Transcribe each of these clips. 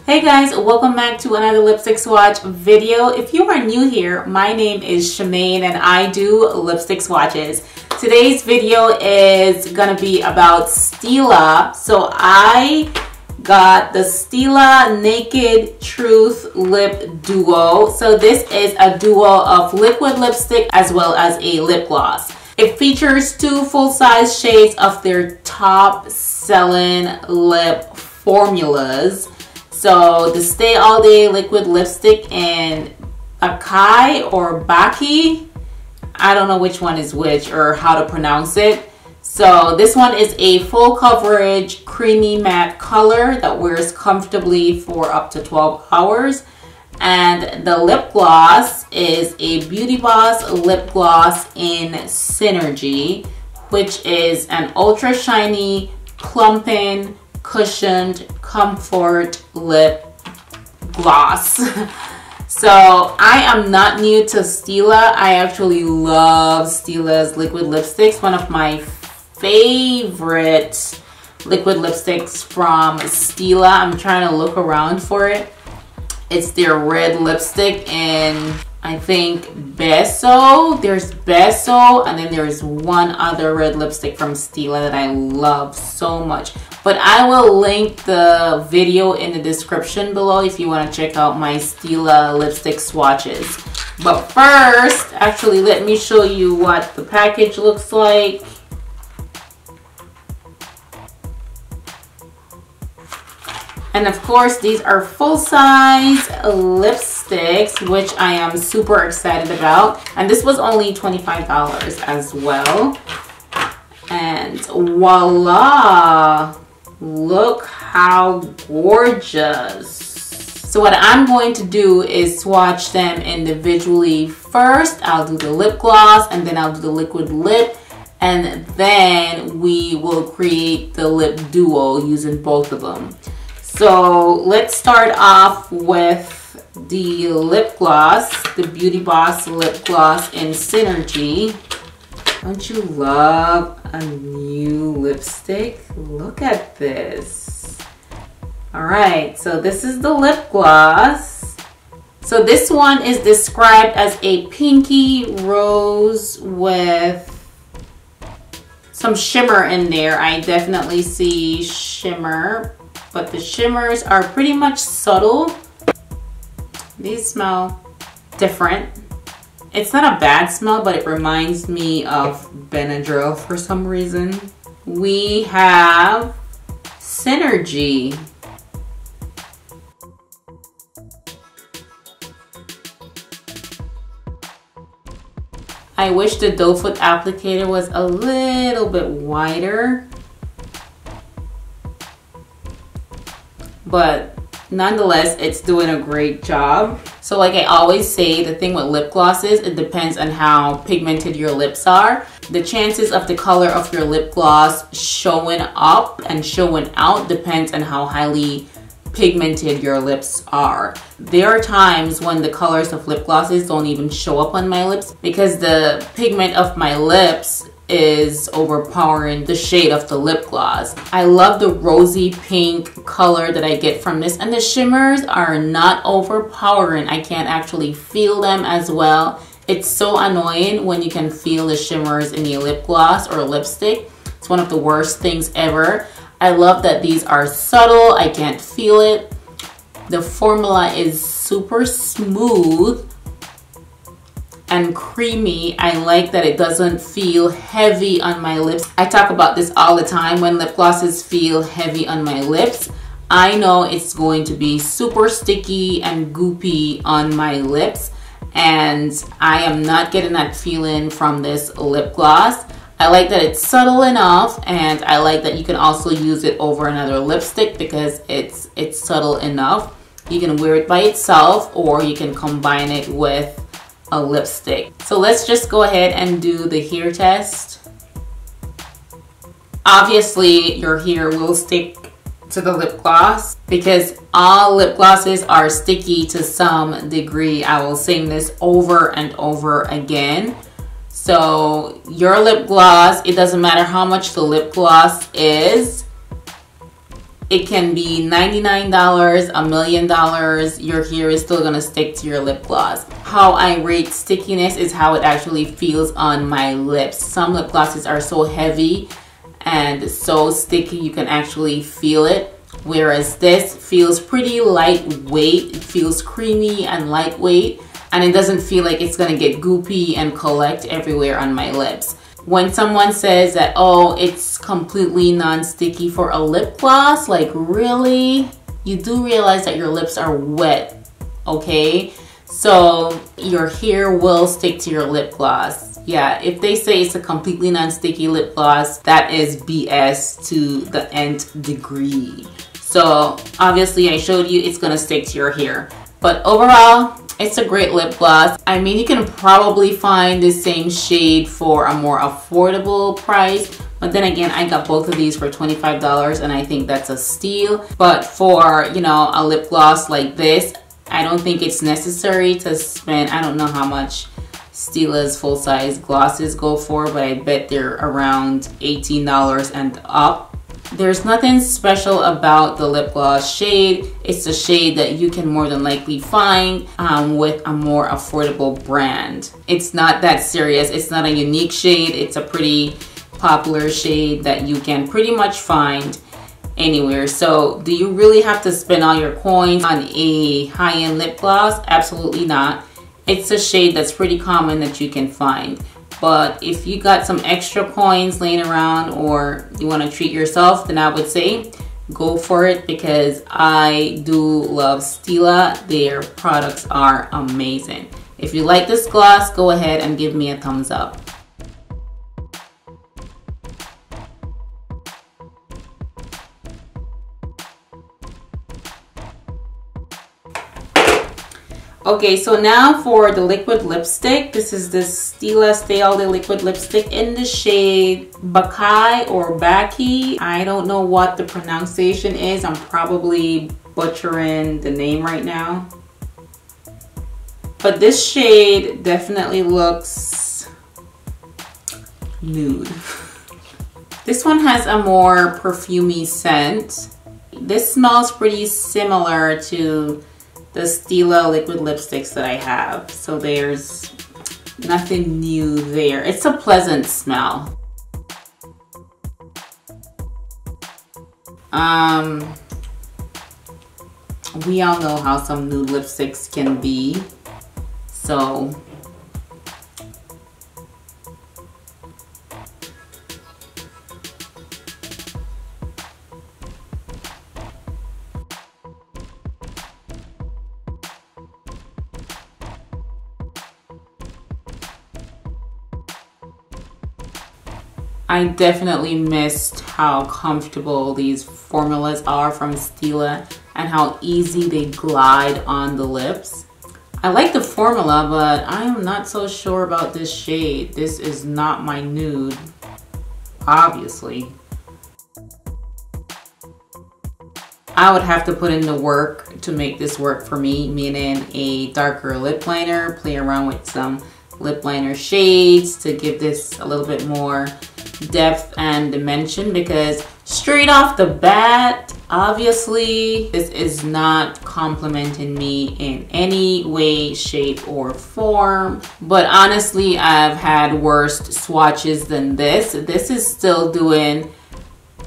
Hey guys, welcome back to another lipstick swatch video. If you are new here, my name is Shamayne and I do lipstick swatches. Today's video is gonna be about Stila. So I got the Stila Naked Truth Lip Duo. So this is a duo of liquid lipstick as well as a lip gloss. It features two full-size shades of their top selling lip formulas. So the Stay All Day Liquid Lipstick in Akai or Baki. I don't know which one is which or how to pronounce it. So this one is a full coverage creamy matte color that wears comfortably for up to 12 hours. And the lip gloss is a Beauty Boss lip gloss in Synergy, which is an ultra shiny, plumping, cushioned comfort lip gloss. so I am not new to Stila. I actually love Stila's liquid lipsticks. One of my favorite liquid lipsticks from Stila. I'm trying to look around for it. It's their red lipstick in I think Beso. There's Beso and then there's one other red lipstick from Stila that I love so much. But I will link the video in the description below if you want to check out my Stila lipstick swatches. But first, actually let me show you what the package looks like. And of course, these are full-size lipsticks, which I am super excited about. And this was only $25 as well. And voila! Look how gorgeous. So what I'm going to do is swatch them individually first. I'll do the lip gloss and then I'll do the liquid lip and then we will create the lip duo using both of them. So let's start off with the lip gloss, the Beauty Boss lip gloss in Synergy. Don't you love a new lipstick? Look at this. All right, so this is the lip gloss. So this one is described as a pinky rose with some shimmer in there. I definitely see shimmer, but the shimmers are pretty much subtle. These smell different. It's not a bad smell, but it reminds me of Benadryl for some reason. We have Synergy. I wish the doe foot applicator was a little bit wider. But nonetheless, it's doing a great job. So like I always say, the thing with lip glosses, it depends on how pigmented your lips are. The chances of the color of your lip gloss showing up and showing out depends on how highly pigmented your lips are. There are times when the colors of lip glosses don't even show up on my lips because the pigment of my lips is overpowering the shade of the lip gloss. I love the rosy pink color that I get from this and the shimmers are not overpowering. I can't actually feel them as well. It's so annoying when you can feel the shimmers in your lip gloss or lipstick. It's one of the worst things ever. I love that these are subtle. I can't feel it. The formula is super smooth and creamy. I like that it doesn't feel heavy on my lips. I talk about this all the time when lip glosses feel heavy on my lips. I know it's going to be super sticky and goopy on my lips and I am not getting that feeling from this lip gloss. I like that it's subtle enough and I like that you can also use it over another lipstick because it's it's subtle enough. You can wear it by itself or you can combine it with a lipstick. So let's just go ahead and do the hair test. Obviously your hair will stick to the lip gloss because all lip glosses are sticky to some degree. I will sing this over and over again. So your lip gloss, it doesn't matter how much the lip gloss is, it can be $99, a million dollars, your hair is still gonna stick to your lip gloss. How I rate stickiness is how it actually feels on my lips. Some lip glosses are so heavy and so sticky you can actually feel it. Whereas this feels pretty lightweight, it feels creamy and lightweight and it doesn't feel like it's gonna get goopy and collect everywhere on my lips when someone says that, oh, it's completely non-sticky for a lip gloss, like really? You do realize that your lips are wet, okay? So your hair will stick to your lip gloss. Yeah, if they say it's a completely non-sticky lip gloss, that is BS to the nth degree. So obviously I showed you it's gonna stick to your hair. But overall, it's a great lip gloss. I mean, you can probably find the same shade for a more affordable price. But then again, I got both of these for $25 and I think that's a steal. But for, you know, a lip gloss like this, I don't think it's necessary to spend, I don't know how much Stila's full-size glosses go for, but I bet they're around $18 and up. There's nothing special about the lip gloss shade. It's a shade that you can more than likely find um, with a more affordable brand. It's not that serious. It's not a unique shade. It's a pretty popular shade that you can pretty much find anywhere. So do you really have to spend all your coins on a high-end lip gloss? Absolutely not. It's a shade that's pretty common that you can find. But if you got some extra coins laying around or you want to treat yourself, then I would say go for it because I do love Stila. Their products are amazing. If you like this gloss, go ahead and give me a thumbs up. Okay, so now for the liquid lipstick. This is the Stila Stay All Day Liquid Lipstick in the shade Bakai or Baki. I don't know what the pronunciation is. I'm probably butchering the name right now. But this shade definitely looks nude. This one has a more perfumey scent. This smells pretty similar to the Stila liquid lipsticks that I have. So there's nothing new there. It's a pleasant smell. Um, we all know how some nude lipsticks can be. So I definitely missed how comfortable these formulas are from Stila and how easy they glide on the lips. I like the formula, but I am not so sure about this shade. This is not my nude, obviously. I would have to put in the work to make this work for me, meaning a darker lip liner, play around with some lip liner shades to give this a little bit more depth and dimension because straight off the bat, obviously this is not complimenting me in any way, shape, or form. But honestly, I've had worse swatches than this. This is still doing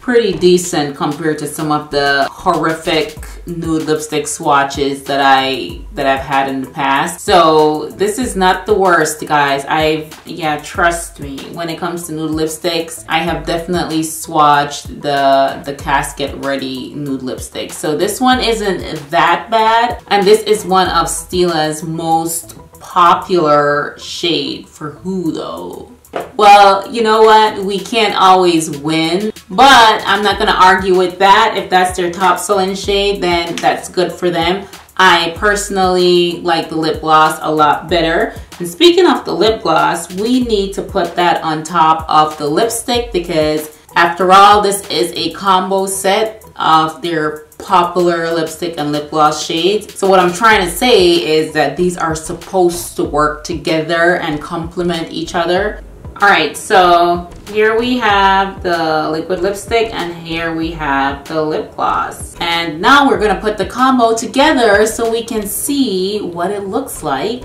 pretty decent compared to some of the horrific nude lipstick swatches that I that I've had in the past. So this is not the worst, guys. I've yeah, trust me. When it comes to nude lipsticks, I have definitely swatched the the casket ready nude lipstick. So this one isn't that bad, and this is one of Stila's most popular shade for who though well, you know what? We can't always win, but I'm not going to argue with that. If that's their top selling shade, then that's good for them. I personally like the lip gloss a lot better. And speaking of the lip gloss, we need to put that on top of the lipstick because after all, this is a combo set of their popular lipstick and lip gloss shades. So what I'm trying to say is that these are supposed to work together and complement each other. All right, so here we have the liquid lipstick and here we have the lip gloss. And now we're gonna put the combo together so we can see what it looks like.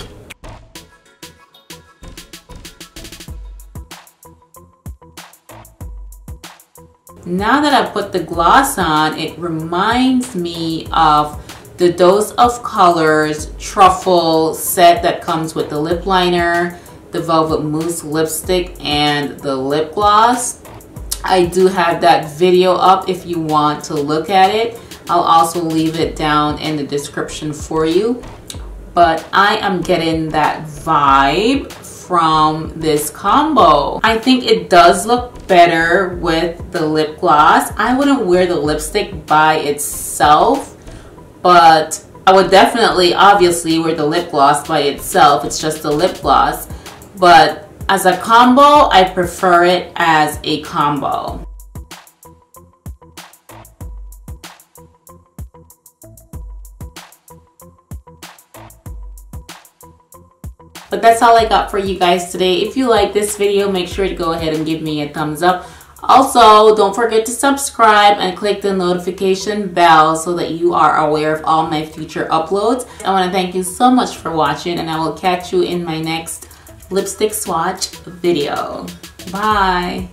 Now that I've put the gloss on, it reminds me of the Dose of Colors Truffle set that comes with the lip liner, the Velvet Mousse lipstick, and the lip gloss. I do have that video up if you want to look at it. I'll also leave it down in the description for you. But I am getting that vibe from this combo. I think it does look better with the lip gloss. I wouldn't wear the lipstick by itself, but I would definitely obviously wear the lip gloss by itself. It's just the lip gloss. But as a combo, I prefer it as a combo. But that's all I got for you guys today. If you like this video, make sure to go ahead and give me a thumbs up. Also, don't forget to subscribe and click the notification bell so that you are aware of all my future uploads. I want to thank you so much for watching and I will catch you in my next lipstick swatch video. Bye!